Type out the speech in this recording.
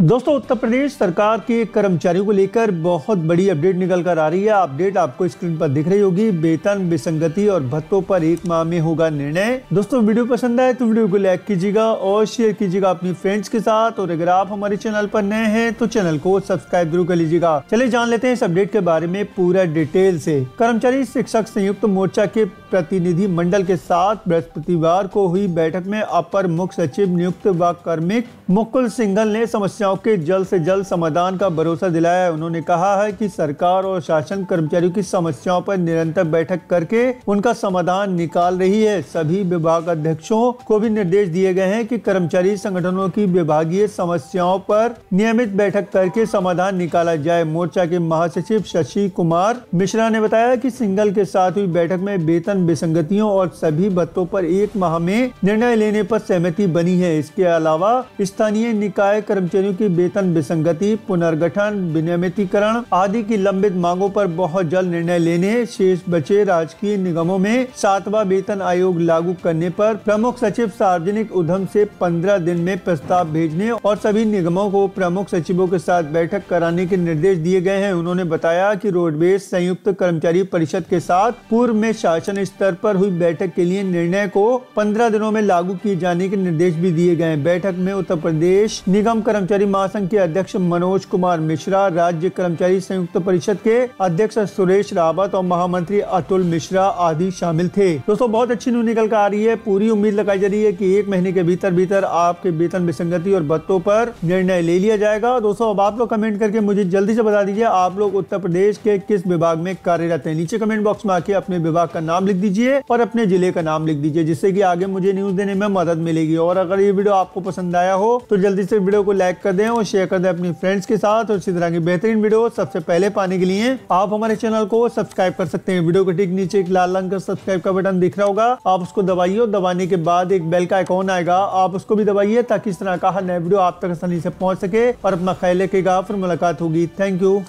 दोस्तों, उत्तर प्रदेश सरकार के कर्मचारियों को लेकर बहुत बड़ी अपडेट निकल कर आ रही है। अपडेट आपको स्क्रीन पर दिख रही होगी। वेतन, विसंगति और भत्तों पर एक माह में होगा निर्णय। दोस्तों, वीडियो पसंद आए तो वीडियो को लाइक कीजिएगा और शेयर कीजिएगा अपनी फ्रेंड्स के साथ। और अगर आप हमारे चैनल पर नए हैं तो चैनल को सब्सक्राइब ज़रूर कर लीजिएगा। चलिए जान लेते हैं इस अपडेट के बारे में पूरा डिटेल से। कर्मचारी, शिक्षक, संयुक्त मोर्चा के प्रतिनिधि मंडल के साथ बृहस्पतिवार को हुई बैठक में अपर मुख्य सचिव नियुक्त व कार्मिक मुकुल सिंघल ने समस्याओं के जल्द से जल्द समाधान का भरोसा दिलाया। उन्होंने कहा है कि सरकार और शासन कर्मचारियों की समस्याओं पर निरंतर बैठक करके उनका समाधान निकाल रही है। सभी विभाग अध्यक्षों को भी निर्देश दिए गए हैं कि कर्मचारी संगठनों की विभागीय समस्याओं पर नियमित बैठक करके समाधान निकाला जाए। मोर्चा के महासचिव शशि कुमार मिश्रा ने बताया कि सिंगल के साथ हुई बैठक में वेतन विसंगतियों और सभी भत्तों पर एक माह में निर्णय लेने पर सहमति बनी है। इसके अलावा स्थानीय निकाय कर्मचारियों की वेतन विसंगति पुनर्गठन, विनियमितीकरण आदि की लंबित मांगों पर बहुत जल्द निर्णय लेने, शेष बचे राजकीय निगमों में सातवां वेतन आयोग लागू करने पर प्रमुख सचिव सार्वजनिक उद्यम से 15 दिन में प्रस्ताव भेजने और सभी निगमों को प्रमुख सचिवों के साथ बैठक कराने के निर्देश दिए गए हैं। उन्होंने बताया कि रोडवेज़ संयुक्त कर्मचारी परिषद के साथ पूर्व में शासन स्तर पर हुई बैठक के लिए निर्णय को पंद्रह दिनों में लागू किए जाने के निर्देश भी दिए गए बैठक में उत्तर प्रदेश निगम कर्मचारी महासंघ के अध्यक्ष मनोज कुमार मिश्रा, राज्य कर्मचारी संयुक्त परिषद के अध्यक्ष सुरेश रावत और महामंत्री अतुल मिश्रा आदि शामिल थे। दोस्तों, बहुत अच्छी न्यूज़ निकल कर आ रही है। पूरी उम्मीद लगाई जा रही है की एक महीने के भीतर भीतर आपके वेतन विसंगति और भत्तों पर निर्णय ले लिया जाएगा। दोस्तों, अब आप लोग कमेंट करके मुझे जल्दी से बता दीजिए, आप लोग उत्तर प्रदेश के किस विभाग में कार्यरत है। नीचे कमेंट बॉक्स में आके अपने विभाग का नाम लिख दीजिए और अपने ज़िले का नाम लिख दीजिए, जिससे कि आगे मुझे न्यूज़ देने में मदद मिलेगी। और अगर ये वीडियो आपको पसंद आया हो तो जल्दी से वीडियो को लाइक कर दें और शेयर कर दें अपनी फ्रेंड्स के साथ। और इसी तरह की बेहतरीन वीडियो सबसे पहले पाने के लिए आप हमारे चैनल को सब्सक्राइब कर सकते हैं। वीडियो के ठीक नीचे एक लाल रंग का सब्सक्राइब का बटन दिख रहा होगा। आप उसको दबाइए और दबाने के बाद एक बेल का आइकॉन आएगा। आप उसको भी दबाइए ताकि इस तरह का हर नया वीडियो आप तक आसानी से पहुँच सके और अपना ख्याल रखेगा। फिर मुलाकात होगी। Thank you